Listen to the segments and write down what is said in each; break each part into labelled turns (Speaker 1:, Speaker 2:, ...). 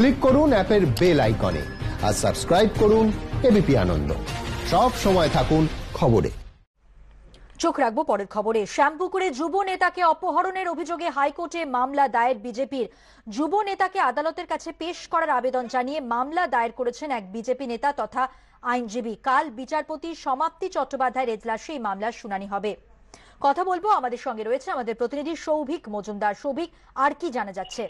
Speaker 1: Click করুন অ্যাপের bell আইকনে আর সাবস্ক্রাইব করুন এবিপি আনন্দ। সব সময় থাকুন খবরে।
Speaker 2: চোখ রাখব পরের খবরে। শ্যামপুকুরে যুব নেতাকে অপহরণের অভিযোগে হাইকোর্টে মামলা দায়ের বিজেপির। যুব নেতাকে আদালতের কাছে পেশ করার আবেদন জানিয়ে মামলা দায়ের করেছেন এক বিজেপি নেতা তথা আইনজীবী। কাল বিচারপতি সমাপ্তি চট্টোপাধ্যায়ের এজলাসে এই মামলার শুনানি হবে। কথা বলব আমাদের সঙ্গে রয়েছে আমাদের প্রতিনিধি সৌভিক মজুমদার। সৌভিক, আর কি জানা যাচ্ছে?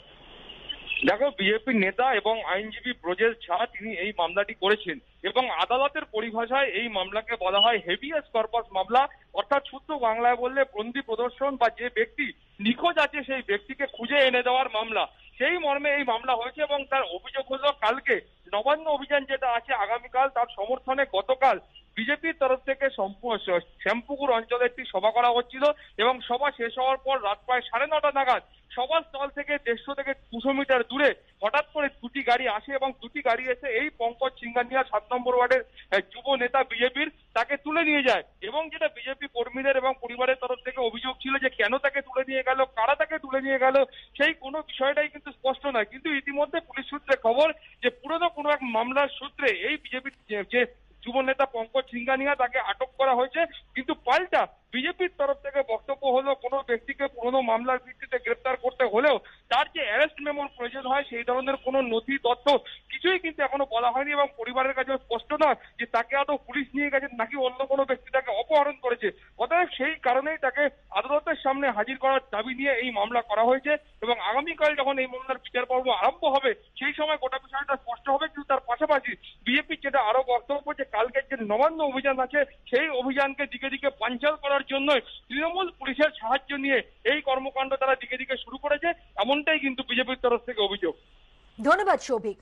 Speaker 3: দেখো বিজেপির নেতা এবং আইনজীবী ব্রজেশ ঝা, তিনি এই মামলাটি করেছেন। এবং আদালতের পরিভাষায় এই মামলাকে বলা হয় হেভিয়াস কর্পাস মামলা। অর্থাৎ শুদ্ধ বাংলায় বললে বন্দি প্রদর্শন বা যে ব্যক্তি নিখোঁজ আছে, সেই ব্যক্তিকে খুঁজে এনে দেওয়ার মামলা। সেই মর্মে এই মামলা হয়েছে এবং তার অভিযোগ হলো, কালকে নবান্ন অভিযান যেটা আছে, আগামীকাল তার সমর্থনে গতকাল বিজেপির তরফ থেকে শ্যামপুকুর অঞ্চলে একটি সভা করা হচ্ছিল এবং সভা শেষ হওয়ার পর রাত প্রায় সাড়ে নটা নাগাদ সবার স্থল থেকে দেড়শো থেকে দুশো মিটার দূরে হঠাৎ করে দুটি গাড়ি আসে এবং দুটি গাড়ি এসে এই পঙ্কজ সিঙ্গানিয়া সাত নম্বর ওয়ার্ডের যুব নেতা বিজেপির তাকে তুলে নিয়ে যায়। এবং যেটা বিজেপি কর্মীদের এবং পরিবারের তরফ থেকে অভিযোগ ছিল যে, কেন তাকে তুলে নিয়ে গেল, কারা তাকে তুলে নিয়ে গেল, সেই কোনো বিষয়টাই কিন্তু স্পষ্ট নয়। কিন্তু ইতিমধ্যে পুলিশ সূত্রে খবর যে, পুরনো কোনো এক মামলার সূত্রে এই বিজেপির, যে যুব নেতা পঙ্কজ সিঙ্গানিয়া তাকে আটক করা হয়েছে। কিন্তু পাল্টা বিজেপির তরফ থেকে বক্তব্য হলো, কোনো ব্যক্তিকে পুরনো মামলার ভিত্তিতে গ্রেপ্তার করতে হলেও তার যে অ্যারেস্ট মেমোর প্রয়োজন হয়, সেই ধরনের কোনো নথি, তথ্য কিছুই কিন্তু এখনও বলা হয়নি এবং পরিবারের কাছে স্পষ্ট নয় যে তাকে আদৌ পুলিশ নিয়ে গেছে নাকি অন্য কোনো ব্যক্তি তাকে অপহরণ করেছে। অতএব সেই কারণেই তাকে আদালতের সামনে হাজির করার দাবি নিয়ে এই মামলা করা হয়েছে এবং আগামীকাল যখন এই মামলার বিচার পর্ব আরম্ভ হবে, সেই সময় গোটা বিষয়টা স্পষ্ট হবে। কিন্তু তার পাশাপাশি বিজেপির যেটা আরও বক্তব্য যে কালকের যে নবান্ন অভিযান আছে, সেই অভিযানকে দিকে দিকে পাঞ্চাল করার জন্য তৃণমূল পুলিশের সাহায্য নিয়ে এই কর্মকাণ্ড তারা দিকে দিকে শুরু করেছে, এমনটাই কিন্তু বিজেপির তরফ থেকে অভিযোগ।
Speaker 2: ধন্যবাদ সৌভিক